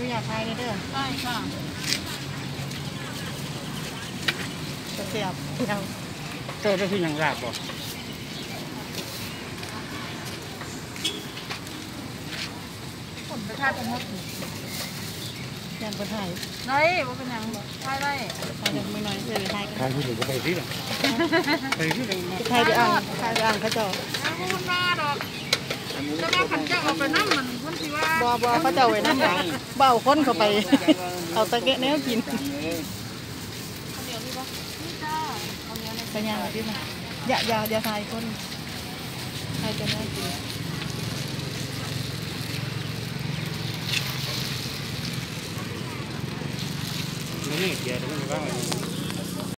นุญาตถ่ายเด้อได้ค่ะจะเสียบเดียวเจ้าได้ที่ยังลาบบ่ผลไปทายผมหมดยันคนถ่ายได้ว่าเป็นหยังทายได้ถ่ายจากมือหน่อยเลยถ่ายทายที่หนึ่งก็ไปที่หนึ่งไปที่หนึ่งมาถ่ายด้วยอ่างถ่ายด้วยอ่างเขาเจ้าพูดมาดอกจะมาขันเจ้าเอาไปน้ำ มันคนที่ว่าบ่บ่เขาเจ้าไว้นั่นหลังเบาคนเข้าไป เอาตะเกะแนวกินข้าวเหนียวนี่ปะนี่จ้าข้าวเหนียวในสัญญาณอะไรที่ไหนอย่าอย่าอย่าถ่ายคนถ่ายจะแนวกินนี่เกียร์ตรงนี้บ้าง